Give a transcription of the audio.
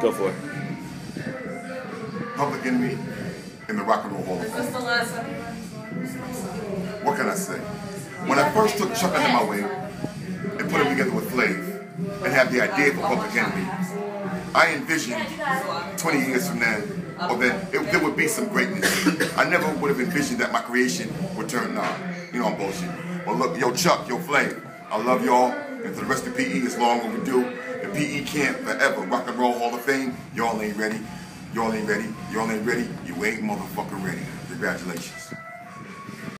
Go for it. Public Enemy in the Rock and Roll Hall of Fame. What can I say? When I first took Chuck under my wing and put him together with Flav and had the idea for Public Enemy, I envisioned 20 years from now, or that it, there would be some greatness. I never would have envisioned that my creation would turn on. You know I'm bullshit. But look, yo Chuck, yo Flav, I love y'all, and for the rest of PE, it's long overdue. PE camp forever, Rock and Roll Hall of Fame, y'all ain't ready. Y'all ain't ready. Y'all ain't ready. You ain't motherfucking ready. Congratulations.